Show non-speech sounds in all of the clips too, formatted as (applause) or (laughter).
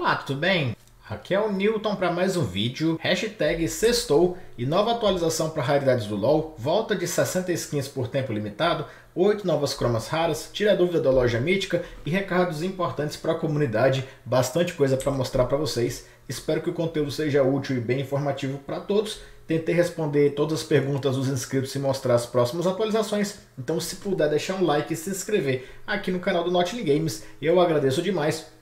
Olá, tudo bem? Aqui é o Newton para mais um vídeo, hashtag sextou e nova atualização para raridades do LoL, volta de 60 skins por tempo limitado, 8 novas cromas raras, tira dúvida da loja mítica e recados importantes para a comunidade, bastante coisa para mostrar para vocês. Espero que o conteúdo seja útil e bem informativo para todos. Tentei responder todas as perguntas dos inscritos e mostrar as próximas atualizações, então se puder deixar um like e se inscrever aqui no canal do Notling Games, eu agradeço demais.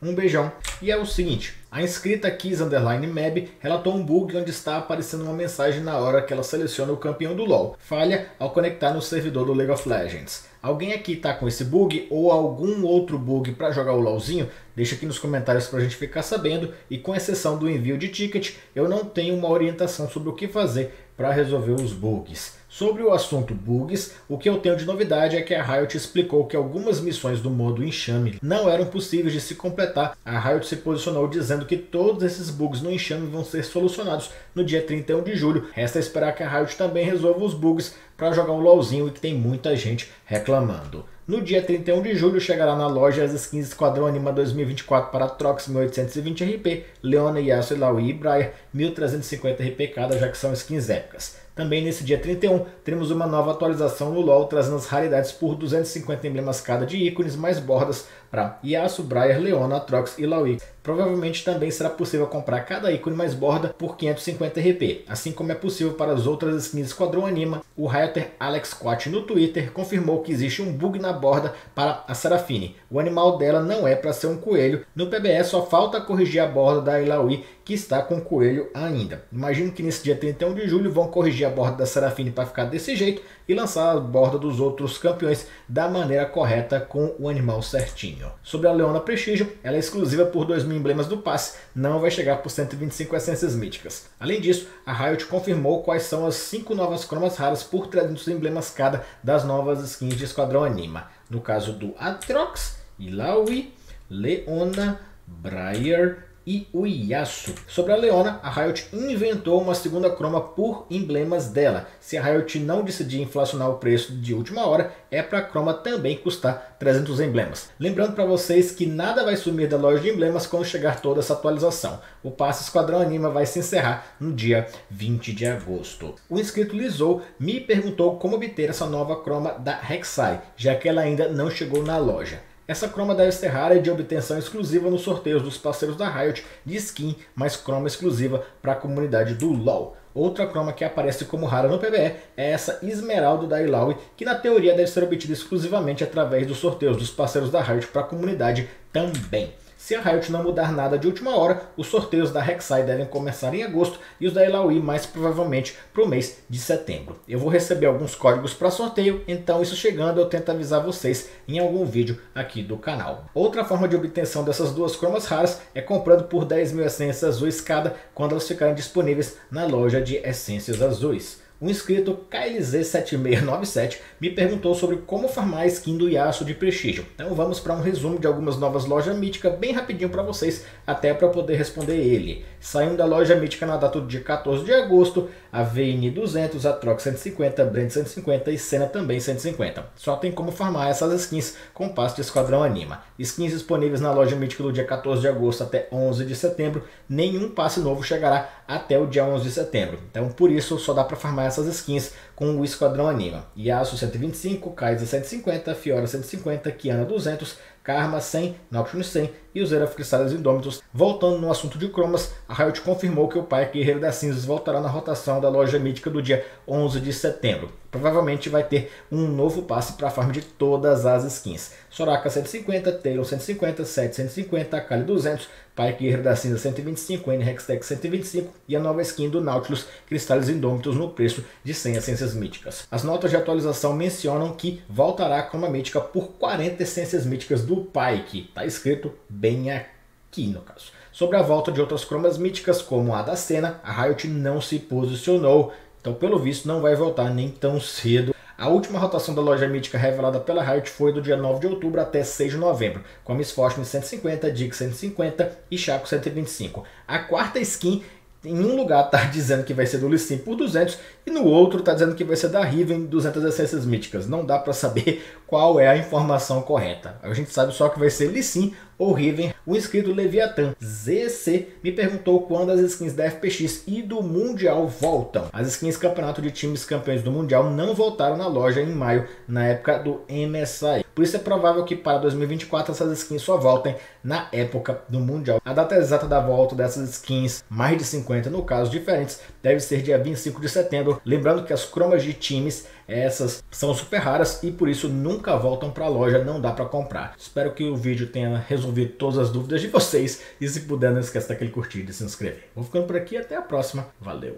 Um beijão. E é o seguinte, a inscrita Kiss Underline Mab relatou um bug onde está aparecendo uma mensagem na hora que ela seleciona o campeão do LoL. Falha ao conectar no servidor do League of Legends. Alguém aqui está com esse bug ou algum outro bug para jogar o LoLzinho? Deixa aqui nos comentários para a gente ficar sabendo. E com exceção do envio de ticket, eu não tenho uma orientação sobre o que fazer para resolver os bugs. Sobre o assunto bugs, o que eu tenho de novidade é que a Riot explicou que algumas missões do modo enxame não eram possíveis de se completar. A Riot se posicionou dizendo que todos esses bugs no enxame vão ser solucionados no dia 31 de julho. Resta esperar que a Riot também resolva os bugs para jogar um LoLzinho e que tem muita gente reclamando. No dia 31 de julho chegará na loja as skins Esquadrão Anima 2024 para Trox 1820 RP, Leona, Yasuo, Laui e Briar 1350 RP cada, já que são skins épicas. Também nesse dia 31 teremos uma nova atualização no LoL, trazendo as raridades por 250 emblemas cada de ícones, mais bordas para Yasuo, Briar, Leona, Atrox e Laui. Provavelmente também será possível comprar cada ícone mais borda por 550 RP, assim como é possível para as outras skins Esquadrão Anima. O Rioter Alex Quat no Twitter confirmou que existe um bug na borda para a Serafine. O animal dela não é para ser um coelho. No PBS só falta corrigir a borda da Ilaui, que está com coelho ainda. Imagino que nesse dia 31 de julho vão corrigir a borda da Serafine para ficar desse jeito e lançar a borda dos outros campeões da maneira correta com o animal certinho. Sobre a Leona Prestígio, ela é exclusiva por 2 mil emblemas do passe, não vai chegar por 125 essências míticas. Além disso, a Riot confirmou quais são as 5 novas cromas raras por 300 emblemas cada das novas skins de Esquadrão Anima. No caso do Atrox, Ilaoi, Leona, Briar, e o Yasuo. Sobre a Leona, a Riot inventou uma segunda croma por emblemas dela. Se a Riot não decidir inflacionar o preço de última hora, é para a croma também custar 300 emblemas. Lembrando para vocês que nada vai sumir da loja de emblemas quando chegar toda essa atualização. O passe Esquadrão Anima vai se encerrar no dia 20 de agosto. O inscrito Lizou me perguntou como obter essa nova croma da Rek'Sai, já que ela ainda não chegou na loja. Essa croma deve ser rara e de obtenção exclusiva nos sorteios dos parceiros da Riot de skin, mais croma exclusiva para a comunidade do LoL. Outra croma que aparece como rara no PBE é essa Esmeralda da Ilaoi, que na teoria deve ser obtida exclusivamente através dos sorteios dos parceiros da Riot para a comunidade também. Se a Riot não mudar nada de última hora, os sorteios da Rek'Sai devem começar em agosto e os da Elaui mais provavelmente para o mês de setembro. Eu vou receber alguns códigos para sorteio, então isso chegando eu tento avisar vocês em algum vídeo aqui do canal. Outra forma de obtenção dessas duas cromas raras é comprando por 10 mil essências azuis cada quando elas ficarem disponíveis na loja de essências azuis. Um inscrito KLZ7697 me perguntou sobre como farmar a skin do Yasuo de prestígio. Então vamos para um resumo de algumas novas lojas míticas bem rapidinho para vocês, até para poder responder ele. Saindo da loja mítica na data do dia 14 de agosto, a VN 200, a Trox 150, Brand 150 e Senna também 150. Só tem como farmar essas skins com passe de Esquadrão Anima. Skins disponíveis na loja mítica do dia 14 de agosto até 11 de setembro. Nenhum passe novo chegará até o dia 11 de setembro. Então por isso só dá para farmar essas skins com o Esquadrão Anima. Yasuo 125, Kaiser 150, Fiora 150, Kiana 200, Karma 100, Nocturne 100 e os Cristais Indômitos. Voltando no assunto de cromas, a Riot confirmou que o Pai Guerreiro das Cinzas voltará na rotação da loja mítica do dia 11 de setembro. Provavelmente vai ter um novo passe para a farm de todas as skins. Soraka 150, Taylor 150, 750, Akali 200, Pai Guerreiro da Cinza 125, N-Hextech 125 e a nova skin do Nautilus Cristais Indômitos no preço de 100 essências míticas. As notas de atualização mencionam que voltará a croma mítica por 40 essências míticas do Pike. Está escrito bem aqui no caso. Sobre a volta de outras cromas míticas, como a da cena, a Riot não se posicionou, então pelo visto não vai voltar nem tão cedo. A última rotação da loja mítica revelada pela Riot foi do dia 9 de outubro até 6 de novembro, com a Miss Fortune 150, Dig 150 e Chaco 125. A quarta skin em um lugar tá (laughs) dizendo que vai ser do Lissin por 200 e no outro tá dizendo que vai ser da Riven 200 essências míticas. Não dá para saber (laughs) qual é a informação correta. A gente sabe só que vai ser Lissin ou Riven. O inscrito Leviathan ZC me perguntou quando as skins da FPX e do Mundial voltam. As skins campeonato de times campeões do Mundial não voltaram na loja em maio, na época do MSI. Por isso é provável que para 2024 essas skins só voltem na época do Mundial. A data exata da volta dessas skins, mais de 50 no caso diferentes, deve ser dia 25 de setembro. Lembrando que as cromas de times, essas são super raras e por isso nunca voltam para a loja, não dá para comprar. Espero que o vídeo tenha resolvido todas as dúvidas de vocês e se puder não esqueça daquele curtir e de se inscrever. Vou ficando por aqui, até a próxima. Valeu!